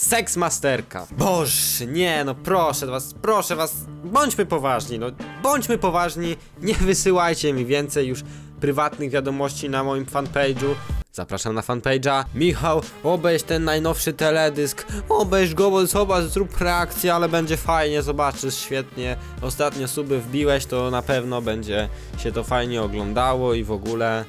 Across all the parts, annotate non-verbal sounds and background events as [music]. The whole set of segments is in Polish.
Seksmasterka. Boż, nie, no proszę was, proszę was, bądźmy poważni, no bądźmy poważni, nie wysyłajcie mi więcej już prywatnych wiadomości na moim fanpage'u. Zapraszam na fanpage'a. Michał, obejrz ten najnowszy teledysk. Obejrz go, zobacz, zrób reakcję, ale będzie fajnie, zobaczysz, świetnie. Ostatnio suby wbiłeś, to na pewno będzie się to fajnie oglądało i w ogóle...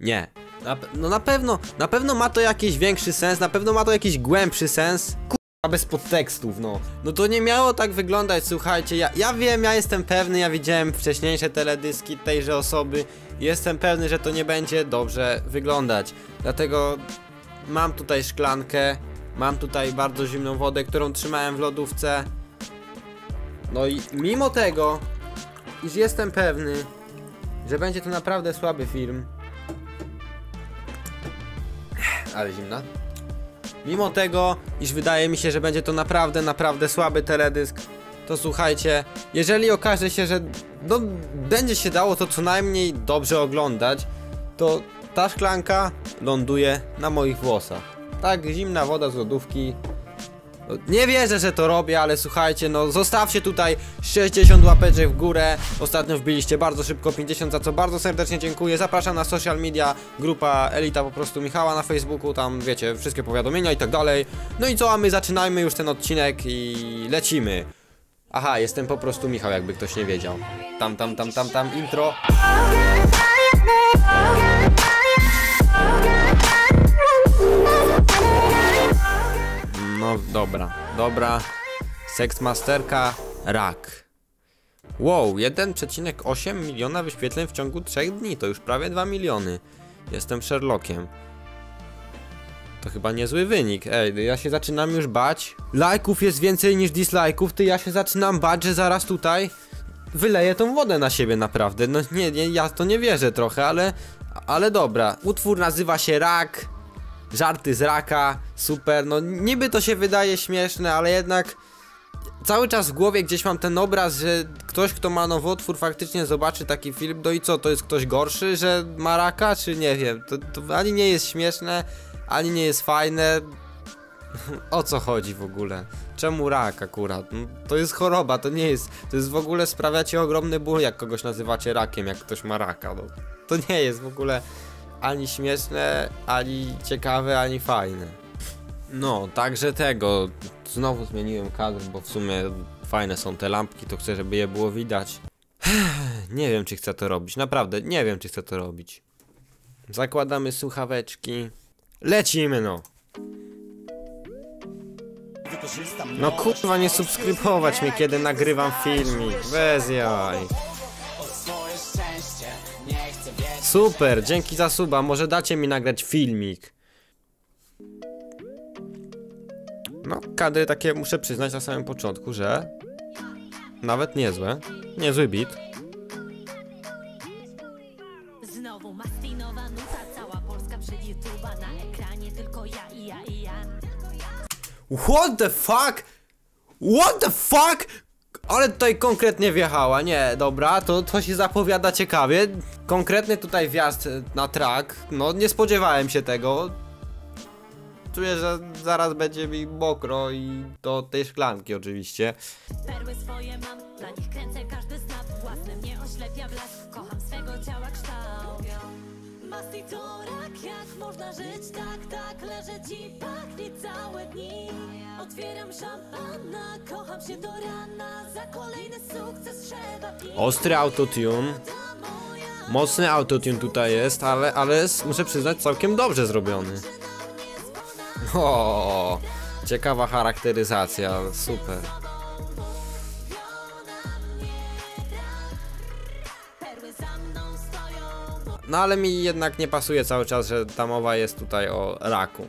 Nie. Na, no na pewno, na pewno ma to jakiś większy sens, na pewno ma to jakiś głębszy sens. Kurwa, bez podtekstów, no. No to nie miało tak wyglądać, słuchajcie, ja, ja wiem, ja jestem pewny, ja widziałem wcześniejsze teledyski tejże osoby. Jestem pewny, że to nie będzie dobrze wyglądać. Dlatego mam tutaj szklankę, mam tutaj bardzo zimną wodę, którą trzymałem w lodówce. No i mimo tego, iż jestem pewny, że będzie to naprawdę słaby film, ale zimna. Mimo tego, iż wydaje mi się, że będzie to naprawdę, naprawdę słaby teledysk, to słuchajcie, jeżeli okaże się, że no, będzie się dało to co najmniej dobrze oglądać, to ta szklanka ląduje na moich włosach. Tak, zimna woda z lodówki. Nie wierzę, że to robię, ale słuchajcie, no zostawcie tutaj 60 łapeczek w górę. Ostatnio wbiliście bardzo szybko 50, za co bardzo serdecznie dziękuję. Zapraszam na social media, grupa Elita po prostu Michała na Facebooku, tam wiecie, wszystkie powiadomienia i tak dalej. No i co, a my zaczynajmy już ten odcinek i lecimy. Aha, jestem po prostu Michał, jakby ktoś nie wiedział. Tam, tam, tam, tam, tam, intro. No dobra, dobra. Seksmasterka, rak. Wow, 1,8 miliona wyświetleń w ciągu 3 dni, to już prawie 2 miliony. Jestem Sherlockiem. To chyba niezły wynik. Ej, ja się zaczynam już bać. Lajków jest więcej niż dislajków, ty ja się zaczynam bać, że zaraz tutaj wyleję tą wodę na siebie naprawdę. No nie, nie, ja to nie wierzę trochę, ale ale dobra. Utwór nazywa się Rak. Żarty z raka, super. No niby to się wydaje śmieszne, ale jednak cały czas w głowie gdzieś mam ten obraz, że ktoś, kto ma nowotwór, faktycznie zobaczy taki film. No i co, to jest ktoś gorszy, że ma raka, czy nie wiem? To, to ani nie jest śmieszne, ani nie jest fajne. [laughs] O co chodzi w ogóle? Czemu rak akurat? No, to jest choroba, to nie jest. To jest w ogóle sprawiacie ogromny ból, jak kogoś nazywacie rakiem, jak ktoś ma raka. No, to nie jest w ogóle ani śmieszne, ani ciekawe, ani fajne. No, także tego. Znowu zmieniłem kadr, bo w sumie fajne są te lampki, to chcę, żeby je było widać. [sighs] Nie wiem, czy chcę to robić. Naprawdę, nie wiem, czy chcę to robić. Zakładamy słuchaweczki. Lecimy, no. No kurwa, nie subskrybować mnie, kiedy nagrywam filmik. Bez jaj. Super, dzięki za suba. Może dacie mi nagrać filmik. No, kadry takie muszę przyznać na samym początku, że nawet niezłe. Niezły beat. Znowu mastinowa nuta, cała Polska przed YouTube'a na ekranie, tylko ja i ja i ja. What the fuck? What the fuck? Ale tutaj konkretnie wjechała, nie, dobra, to, to się zapowiada ciekawie. Konkretny tutaj wjazd na track, no nie spodziewałem się tego. Czuję, że zaraz będzie mi mokro i do tej szklanki oczywiście. Perły swoje mam, dla nich kręcę każdy snap, własny mnie oślepia blask, kocham swego ciała kształt. Masti to jak można żyć tak, tak, leżeć i pachnie całe dni. Otwieram szampana, kocham się do rana, za kolejny sukces trzeba pić. Ostry autotune. Mocny autotune tutaj jest, ale, ale jest, muszę przyznać całkiem dobrze zrobiony. O, ciekawa charakteryzacja, super. No ale mi jednak nie pasuje cały czas, że ta mowa jest tutaj o raku.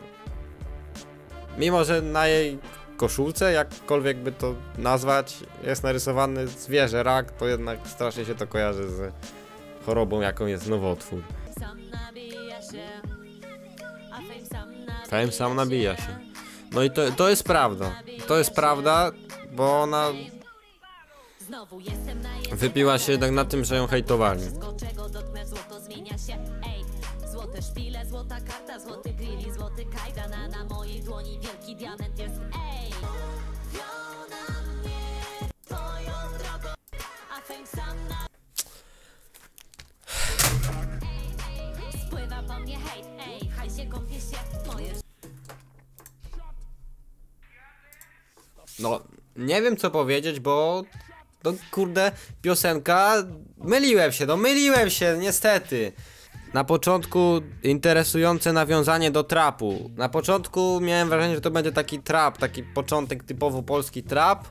Mimo, że na jej koszulce, jakkolwiek by to nazwać, jest narysowany zwierzę rak, to jednak strasznie się to kojarzy z chorobą, jaką jest nowotwór. fame sam nabija się. No i to, to jest prawda. To jest prawda, bo ona wybiła się jednak na tym, że ją hejtowali. Złote szpile, złota karta, złoty grill i złoty kajdan, na mojej dłoni wielki diament jest No, nie wiem co powiedzieć, bo. No kurde, piosenka. Myliłem się, no myliłem się, niestety. Na początku interesujące nawiązanie do trapu. Na początku miałem wrażenie, że to będzie taki trap, taki początek typowo polski trap.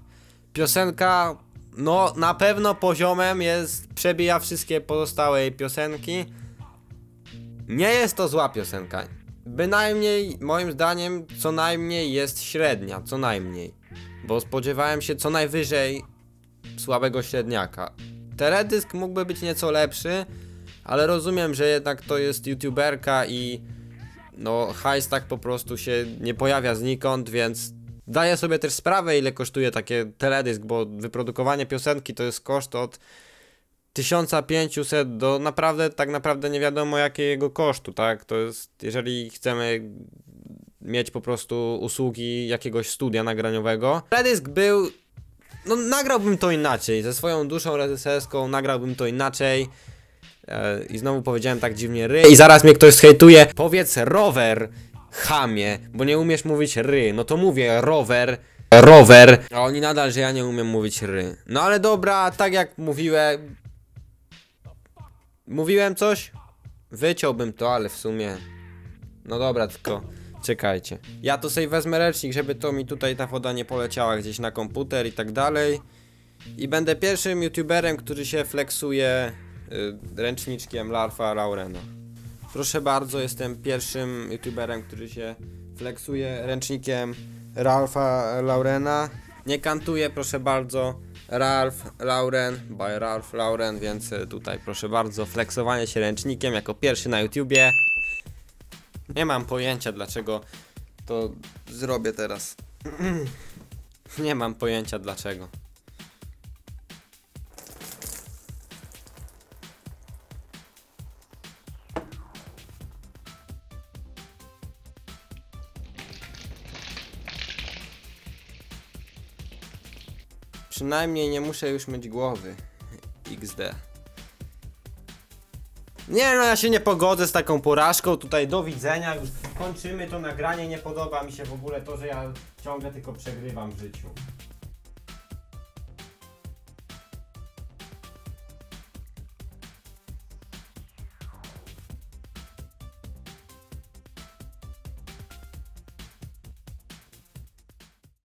Piosenka, no na pewno poziomem jest, przebija wszystkie pozostałe piosenki. Nie jest to zła piosenka. Bynajmniej, moim zdaniem, co najmniej jest średnia, co najmniej. Bo spodziewałem się co najwyżej słabego średniaka. Teledysk mógłby być nieco lepszy, ale rozumiem, że jednak to jest youtuberka i no hajs tak po prostu się nie pojawia znikąd, więc daję sobie też sprawę ile kosztuje takie teledysk, bo wyprodukowanie piosenki to jest koszt od 1500 do naprawdę, tak naprawdę nie wiadomo jakiego kosztu, tak? To jest, jeżeli chcemy mieć po prostu usługi jakiegoś studia nagraniowego. Teledysk był, no nagrałbym to inaczej, ze swoją duszą reżyserską nagrałbym to inaczej. E, I znowu powiedziałem tak dziwnie ry. I zaraz mnie ktoś zhejtuje. Powiedz rower, chamie, bo nie umiesz mówić ry. No to mówię rower, rower. A oni nadal, że ja nie umiem mówić ry. No ale dobra, tak jak mówiłem. Mówiłem coś? Wyciąłbym to, ale w sumie. No dobra, tylko czekajcie. Ja to sobie wezmę ręcznik, żeby to mi tutaj ta woda nie poleciała gdzieś na komputer i tak dalej. I będę pierwszym youtuberem, który się flexuje y, ręczniczkiem Larfa Laurena. Proszę bardzo, jestem pierwszym youtuberem, który się flexuje ręcznikiem Ralfa Laurena. Nie kantuję, proszę bardzo. Ralph Lauren by Ralph Lauren, więc y, tutaj proszę bardzo, flexowanie się ręcznikiem jako pierwszy na YouTubie. Nie mam pojęcia dlaczego to zrobię teraz. [clears throat] Nie mam pojęcia dlaczego. Przynajmniej nie muszę już mieć głowy. XD. Nie no, ja się nie pogodzę z taką porażką. Tutaj do widzenia, już kończymy to nagranie. Nie podoba mi się w ogóle to, że ja ciągle tylko przegrywam w życiu.